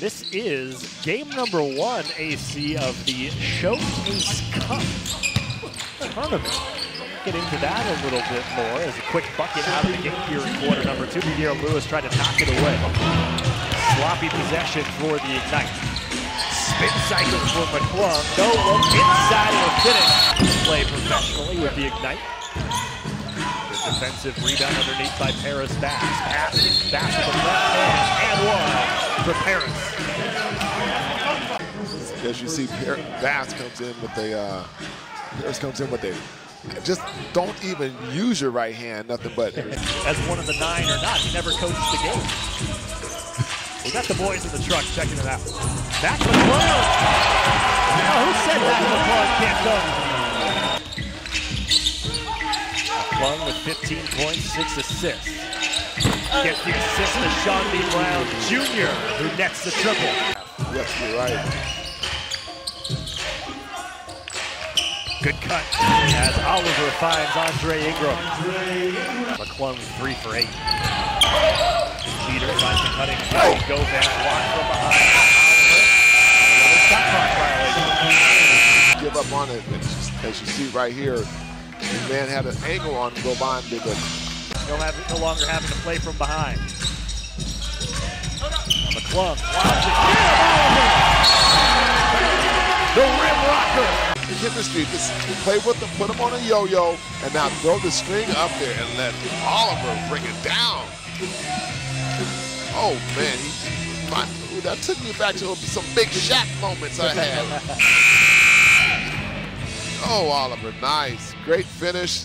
This is game number one, AC, of the Showcase Cup tournament. Get into that a little bit more as a quick bucket out of the gate here in quarter number two. Pierre Lewis tried to knock it away. Sloppy possession for the Ignite. Spin cycle for McClung. No look inside of the finish. Play professionally with the Ignite. Defensive rebound underneath by Paris Bass. Pass, Bass with the left for Paris. As you see, Bass comes in with a, uh, Paris comes in with a, just don't even use your right hand, nothing but. As one of the nine or not, he never coached the game. We got the boys in the truck checking it out. Mac McClung. Oh, who said Mac McClung can't dunk? McClung with 15 points, six assists. Gets the assist to Chaundee Brown Jr., who nets the triple. Yes, you're right. Good cut as Oliver finds Andre Ingram. McClung three for eight. Jeter finds the cutting play. Gomez blocked from behind. Another shot clock violation. Give up on it, as you see right here. The man had an angle on Goban, but no, have, no longer having to play from behind. McClung lobs it. The rim rocker. The Chemistry, just play with them, put them on a yo-yo, and now throw the string up there and let Oliver bring it down. Oh man, he, my, that took me back to some big Shaq moments I had. oh, Oliver, nice, great finish.